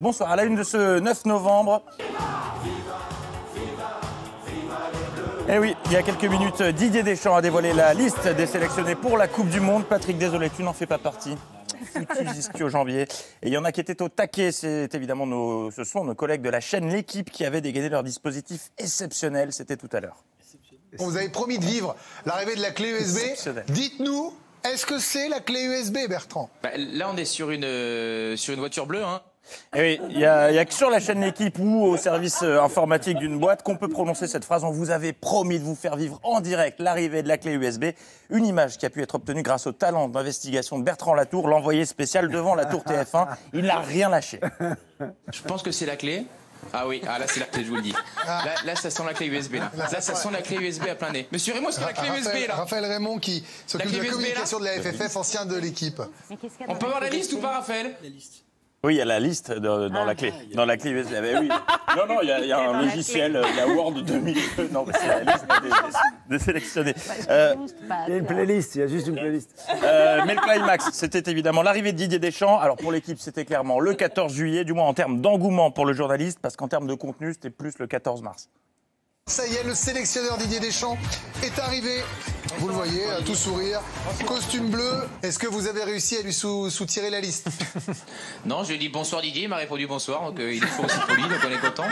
Bonsoir, à la une de ce 9 novembre. Eh oui, il y a quelques minutes, Didier Deschamps a dévoilé la liste des sélectionnés pour la Coupe du Monde. Patrick, désolé, tu n'en fais pas partie. Foutu au janvier. Et il y en a qui étaient au taquet. C'est évidemment nos, ce sont nos collègues de la chaîne L'équipe qui avaient dégainé leur dispositif exceptionnel. C'était tout à l'heure. On vous avait promis de vivre l'arrivée de la clé USB. Exceptionnel. Dites-nous, est-ce que c'est la clé USB, Bertrand? Bah, là, on est sur une, euh, sur une voiture bleue. Hein. Eh oui, il n'y a, il y a que sur la chaîne L'équipe ou au service euh, informatique d'une boîte qu'on peut prononcer cette phrase. On vous avait promis de vous faire vivre en direct l'arrivée de la clé USB. Une image qui a pu être obtenue grâce au talent d'investigation de Bertrand Latour, l'envoyé spécial devant la tour TF1. Il n'a rien lâché. Je pense que c'est la clé. Ah oui, ah là c'est la clé, je vous le dis. Là, là, ça sent la clé USB. Là, là ça sent la clé USB à plein nez. Monsieur Raymond, c'est la clé USB Raphaël, là. Raphaël Raymond qui s'occupe de la USB, communication de la FFF, ancien de l'équipe. On peut avoir la liste ou pas, Raphaël? Oui, il y a la liste de- dans la clé. Dans la clé USB. Ah ben oui. Non, non, il y a, il y a un logiciel, il y a Word 2000. Non, mais c'est la liste des, des- des sélectionnés. Euh, Il y a une playlist, il y a juste une playlist. Euh, mais le climax, c'était évidemment l'arrivée de Didier Deschamps. Alors pour l'équipe, c'était clairement le 14 juillet, du moins en termes d'engouement pour le journaliste, parce qu'en termes de contenu, c'était plus le 14 mars. Ça y est, le sélectionneur Didier Deschamps est arrivé. Vous le voyez, à tout sourire. Costume bleu. Est-ce que vous avez réussi à lui sou- soutirer la liste? Non, je lui ai dit bonsoir Didier, il m'a répondu bonsoir, donc euh, il est faut aussi poli, donc on est content.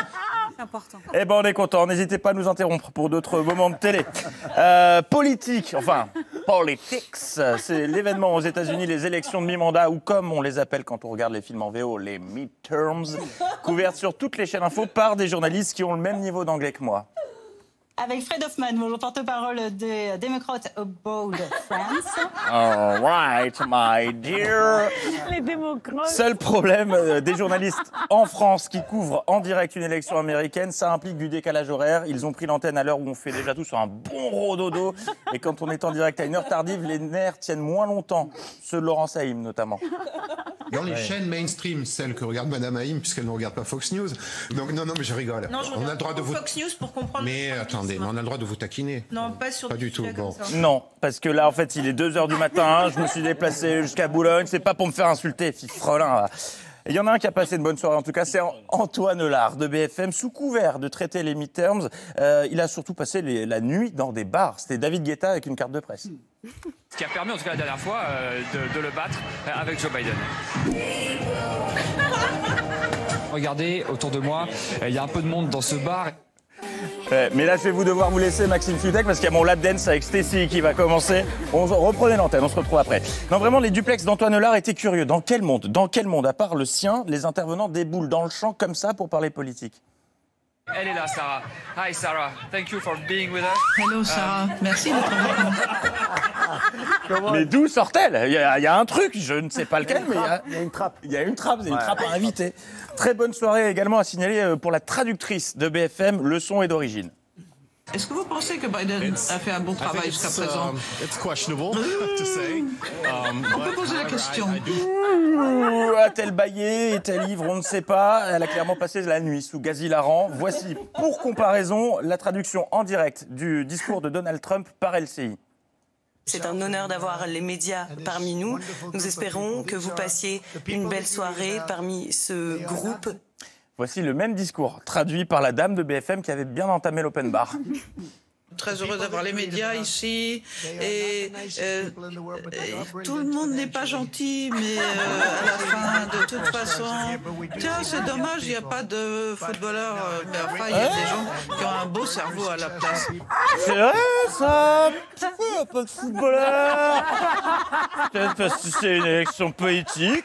important. Eh ben on est content, n'hésitez pas à nous interrompre pour d'autres moments de télé. Euh, politique, enfin, politics, c'est l'événement aux États-Unis, les élections de mi-mandat, ou comme on les appelle quand on regarde les films en VO, les midterms, couvertes sur toutes les chaînes info par des journalistes qui ont le même niveau d'anglais que moi. Avec Fred Hoffman, bonjour porte-parole des démocrates About France. All right, my dear. Les démocrates. Seul problème euh, des journalistes en France qui couvrent en direct une élection américaine, ça implique du décalage horaire. Ils ont pris l'antenne à l'heure où on fait déjà tous un bon rododo. Et quand on est en direct à une heure tardive, les nerfs tiennent moins longtemps. Ceux de Laurent Saïm notamment. Dans les chaînes mainstream, celles que regarde Madame Haïm, puisqu'elle ne regarde pas Fox News. Donc non, non, mais je rigole. Non, je on a le droit de. Fox News pour comprendre. Mais le attendez, journalisme. mais on a le droit de vous taquiner. Non, pas sur Pas des du tout, bon. Non, parce que là, en fait, il est 2h du matin, je me suis déplacé jusqu'à Boulogne, c'est pas pour me faire insulter. Et Il y en a un qui a passé une bonne soirée, en tout cas, c'est Antoine Lard de BFM, sous couvert de traiter les midterms. Euh, il a surtout passé les- la nuit dans des bars. C'était David Guetta avec une carte de presse. Ce qui a permis, en tout cas la dernière fois, euh, de, de le battre euh, avec Joe Biden. Regardez autour de moi, il y a un peu de monde dans ce bar. Ouais, mais là, je vais vous devoir vous laisser, Maxime Futek, parce qu'il y a mon lap dance avec Stacy qui va commencer. On reprenez l'antenne, on se retrouve après. Non, vraiment, les duplex d'Antoine Lard étaient curieux. Dans quel monde? Dans quel monde? À part le sien, les intervenants déboulent dans le champ comme ça pour parler politique. Elle est là, Sarah. Hi, Sarah. Thank you for being with us. Hello Sarah, merci d'être avec nous. Mais d'où sort-elle? Il y, a, il y a un truc, je ne sais pas lequel, mais il y a, une trappe. il y a une trappe, il y a une trappe à inviter. Très bonne soirée également à signaler euh, pour la traductrice de BFM, le son est d'origine. Est-ce que vous pensez que Biden a fait un bon travail jusqu'à présent it's questionable to say. Um, On peut poser la question. Ouh, A-t-elle baillé? Est-elle ivre? On ne sait pas. Elle a clairement passé la nuit sous gaz hilarant. Voici, pour comparaison, la traduction en direct du discours de Donald Trump par LCI. C'est un honneur d'avoir les médias parmi nous. Nous espérons que vous passiez une belle soirée parmi ce groupe. Voici le même discours, traduit par la dame de BFM qui avait bien entamé l'open bar. Très heureux d'avoir les médias ici. Et euh, euh, tout le monde n'est pas gentil, mais euh, à la fin, de toute façon. Tiens, c'est dommage, il n'y a pas de footballeurs. Mais enfin, il y a des gens qui ont un beau cerveau à la place. C'est vrai ça? Pourquoi il n'y a pas de footballeur? Peut-être parce que c'est une élection politique.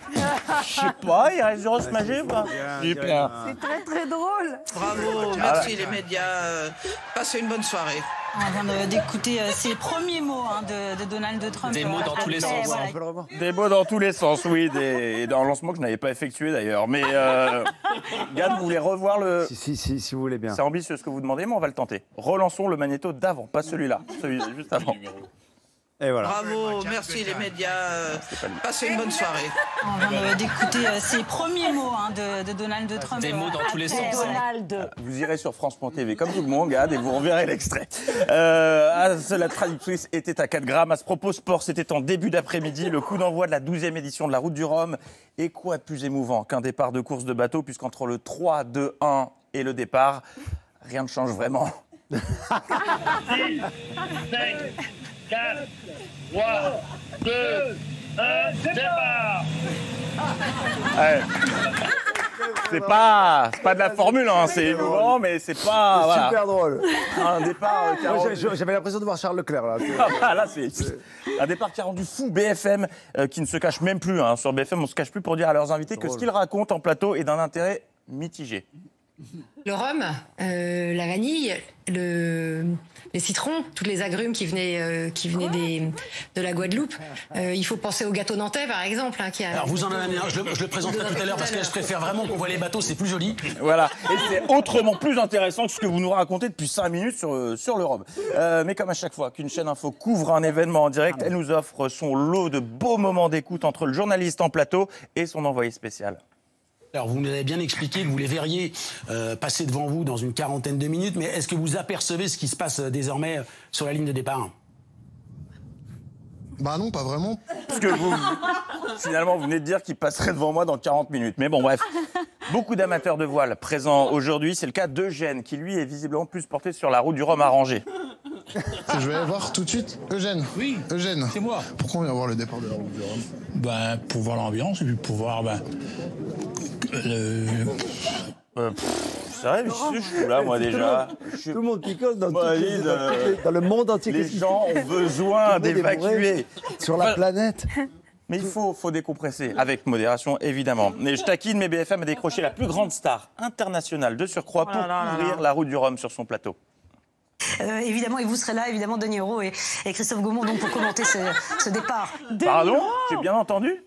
Je sais pas, il reste du Rose Magé ou pas Super. C'est très très drôle. Bravo, merci les médias. Passez une bonne soirée. On vient d'écouter euh, ces premiers mots hein, de, de Donald Trump. Des mots dans tous les sens. voilà. Des mots dans tous les sens, oui. Des... Et dans un lancement que je n'avais pas effectué d'ailleurs. Mais euh... Yann, vous voulez revoir le. Si, si, si, si vous voulez bien. C'est ambitieux ce que vous demandez, mais on va le tenter. Relançons le magnéto d'avant, pas celui-là, celui juste avant. Et voilà. Bravo, merci les médias. Passez une bonne soirée. On vient d'écouter euh, ces premiers mots hein, de, de Donald Trump. Des mots dans tous les sens. Donald. Vous irez sur France.tv comme tout le monde, regarde, et vous reverrez l'extrait. Euh, ah, la traductrice était à 4 grammes. À ce propos, sport, c'était en début d'après-midi, le coup d'envoi de la 12e édition de la Route du Rhum. Et quoi de plus émouvant qu'un départ de course de bateau, puisqu'entre le 3, 2, 1 et le départ, rien ne change vraiment. 6, 5, 4, 3, 2, 1, départ Ouais. C'est pas, c'est pas de la formule, hein, c'est émouvant, mais c'est pas. voilà. Super drôle. Un départ euh, Moi, J'avais l'impression de voir Charles Leclerc là. Ah bah, là, c'est un départ qui a rendu fou BFM, euh, qui ne se cache même plus. hein. Sur BFM, on se cache plus pour dire à leurs invités que ce qu'ils racontent en plateau est d'un intérêt mitigé. Le rhum, euh, la vanille, le, les citrons, tous les agrumes qui venaient, euh, qui venaient des, de la Guadeloupe. Euh, il faut penser au gâteau nantais, par exemple. hein, qui a... Alors vous en avez un, je le, je le présenterai tout à l'heure parce que je préfère vraiment qu'on voit les bateaux, c'est plus joli. Voilà. Et c'est autrement plus intéressant que ce que vous nous racontez depuis 5 minutes sur, sur le Rhum. Euh, mais comme à chaque fois qu'une chaîne info couvre un événement en direct, elle nous offre son lot de beaux moments d'écoute entre le journaliste en plateau et son envoyé spécial. Alors vous nous avez bien expliqué que vous les verriez euh, passer devant vous dans une quarantaine de minutes, mais est-ce que vous apercevez ce qui se passe euh, désormais sur la ligne de départ? Bah non, pas vraiment. Parce que vous, finalement, vous venez de dire qu'il passerait devant moi dans 40 minutes. Mais bon, bref. Beaucoup d'amateurs de voile présents aujourd'hui. C'est le cas d'Eugène, qui lui est visiblement plus porté sur la route du Rhum arrangé. Je vais aller voir tout de suite. Eugène. Oui. Eugène. C'est moi. Pourquoi on vient voir le départ de la route du Rhum? Ben, pour voir l'ambiance et puis pour voir. Ben, le- Euh, c'est vrai, je suis là, moi déjà. Je- Tout le monde picole dans, Moi, toutes les- Lise, dans euh, toutes les- dans le monde entier. Les Qu'est-ce qui- gens ont Tout besoin le monde est d'évacuer. Sur la Voilà. planète. Mais il faut, faut décompresser, avec modération évidemment. Mais je taquine, mais BFM a décroché la plus grande star internationale de surcroît pour Oh là là là couvrir là. la route du Rhum sur son plateau. Euh, évidemment, et vous serez là, évidemment, Denis Hérault et, et Christophe Gaumont, donc, pour commenter ce, ce départ. Pardon J'ai bien entendu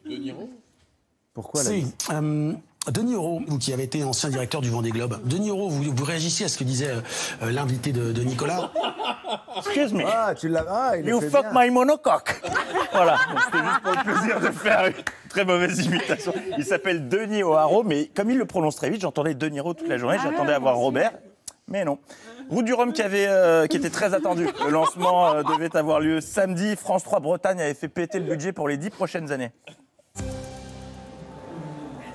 Pourquoi là Si. Euh, Denis Euro, vous qui avez été ancien directeur du Vendée Globe, Denis Euro, vous, vous réagissiez à ce que disait euh, l'invité de, de Nicolas. Excuse me. Ah, tu l'as. Ah, You fait fuck bien. my monocoque. voilà, c'était juste pour le plaisir de faire une très mauvaise imitation. Il s'appelle Denis O'Haro, mais comme il le prononce très vite, j'entendais Denis O'Haro toute la journée, j'attendais à voir Robert. Mais non. Route du Rhum qui, avait, euh, qui était très attendu. Le lancement euh, devait avoir lieu samedi. France 3 Bretagne avait fait péter le budget pour les dix prochaines années.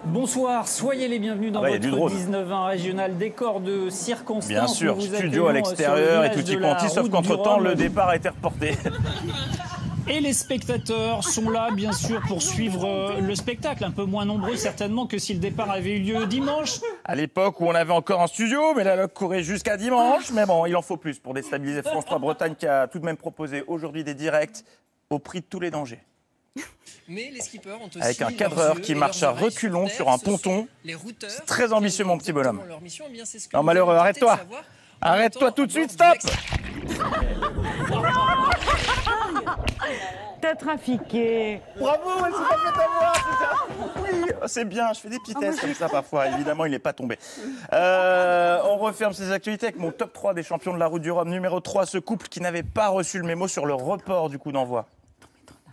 Bonsoir, soyez les bienvenus dans Ah bah, votre drone. 19-20 régional, décor de circonstance. Bien sûr, studio à euh, l'extérieur et tout y quanti, sauf qu'entre-temps, le départ a été reporté. Et les spectateurs sont là, bien sûr, pour suivre euh, le spectacle. Un peu moins nombreux, certainement, que si le départ avait eu lieu dimanche. À l'époque où on avait encore un studio, mais la loc courait jusqu'à dimanche. Mais bon, il en faut plus pour déstabiliser France 3 Bretagne qui a tout de même proposé aujourd'hui des directs au prix de tous les dangers. Mais les skippers ont aussi Avec un cadreur qui marche à reculons sur un ponton. les routeurs C'est très ambitieux, mon petit bonhomme. mission, eh bien, c'est ce que Non, malheureux, arrête-toi. Arrête-toi tout de suite, stop Trafiqué. Bravo, elle s'est pas fait avoir, c'est ça Oui, c'est bien, je fais des petitesses comme ça parfois. Évidemment, il n'est pas tombé. Euh, on referme ces actualités avec mon top 3 des champions de la route du Rhum. Numéro 3, ce couple qui n'avait pas reçu le mémo sur le report du coup d'envoi.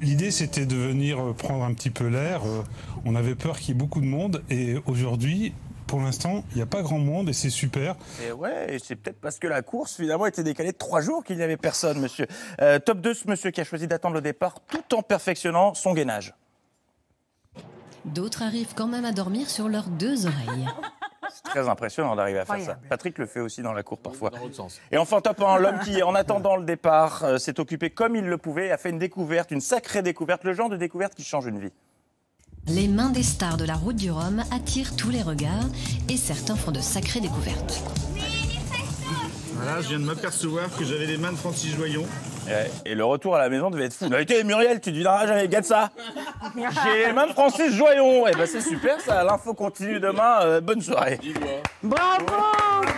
L'idée, c'était de venir prendre un petit peu l'air. Euh, On avait peur qu'il y ait beaucoup de monde. Et aujourd'hui, pour l'instant, il n'y a pas grand monde et c'est super. Et ouais, c'est peut-être parce que la course finalement était décalée de 3 jours qu'il n'y avait personne, monsieur. Euh, top 2, ce monsieur qui a choisi d'attendre le départ tout en perfectionnant son gainage. D'autres arrivent quand même à dormir sur leurs deux oreilles. C'est très impressionnant d'arriver à faire ça. Patrick le fait aussi dans la cour parfois. Et enfin, top 1, l'homme qui, en attendant le départ, euh, s'est occupé comme il le pouvait, a fait une découverte, une sacrée découverte, le genre de découverte qui change une vie. Les mains des stars de la route du Rhum attirent tous les regards et certains font de sacrées découvertes. Voilà, je viens de m'apercevoir que j'avais les mains de Francis Joyon. Et, et le retour à la maison devait être fou. Mais t'es Muriel, tu devineras jamais, regarde ça. J'ai les mains de Francis Joyon. Et ben c'est super ça, l'info continue demain. Euh, bonne soirée. Bravo